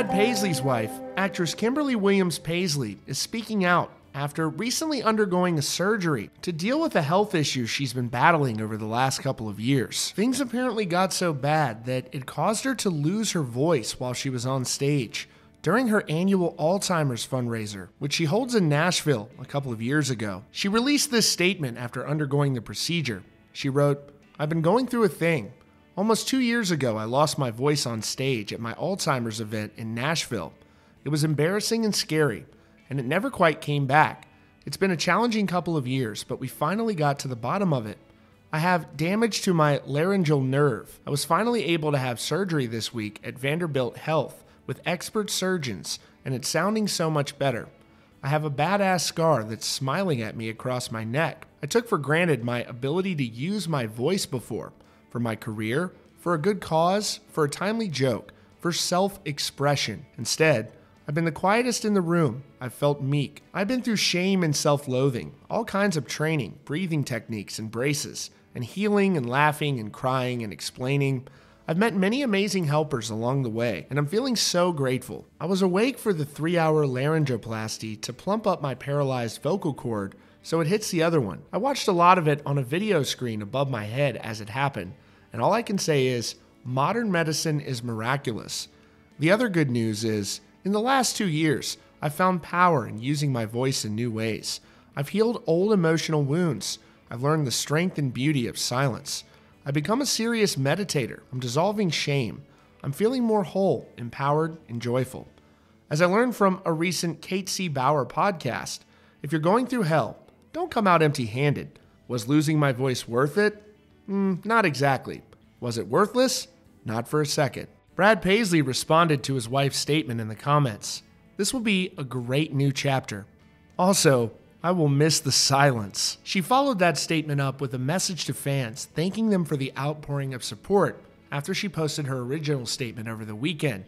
Brad Paisley's wife, actress Kimberly Williams Paisley, is speaking out after recently undergoing a surgery to deal with a health issue she's been battling over the last couple of years. Things apparently got so bad that it caused her to lose her voice while she was on stage. During her annual Alzheimer's fundraiser, which she holds in Nashville a couple of years ago, she released this statement after undergoing the procedure. She wrote, I've been going through a thing. Almost two years ago, I lost my voice on stage at my Alzheimer's event in Nashville. It was embarrassing and scary, and it never quite came back. It's been a challenging couple of years, but we finally got to the bottom of it. I have damage to my laryngeal nerve. I was finally able to have surgery this week at Vanderbilt Health with expert surgeons, and it's sounding so much better. I have a badass scar that's smiling at me across my neck. I took for granted my ability to use my voice before for my career, for a good cause, for a timely joke, for self expression. Instead, I've been the quietest in the room. I've felt meek. I've been through shame and self loathing, all kinds of training, breathing techniques and braces, and healing and laughing and crying and explaining. I've met many amazing helpers along the way, and I'm feeling so grateful. I was awake for the three hour laryngoplasty to plump up my paralyzed vocal cord so it hits the other one. I watched a lot of it on a video screen above my head as it happened, and all I can say is modern medicine is miraculous. The other good news is, in the last two years, I've found power in using my voice in new ways. I've healed old emotional wounds. I've learned the strength and beauty of silence. I've become a serious meditator. I'm dissolving shame. I'm feeling more whole, empowered, and joyful. As I learned from a recent Kate C. Bauer podcast, if you're going through hell, don't come out empty handed. Was losing my voice worth it? Mm, not exactly. Was it worthless? Not for a second. Brad Paisley responded to his wife's statement in the comments. This will be a great new chapter. Also, I will miss the silence. She followed that statement up with a message to fans, thanking them for the outpouring of support after she posted her original statement over the weekend.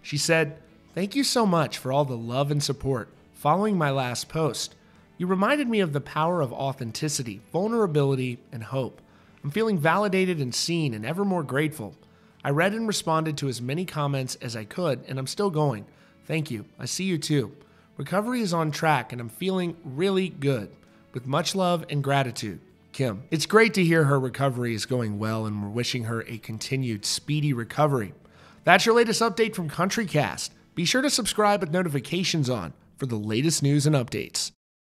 She said, Thank you so much for all the love and support following my last post. You reminded me of the power of authenticity, vulnerability, and hope. I'm feeling validated and seen and ever more grateful. I read and responded to as many comments as I could, and I'm still going. Thank you. I see you too. Recovery is on track and I'm feeling really good. With much love and gratitude, Kim. It's great to hear her recovery is going well and we're wishing her a continued speedy recovery. That's your latest update from CountryCast. Be sure to subscribe with notifications on for the latest news and updates.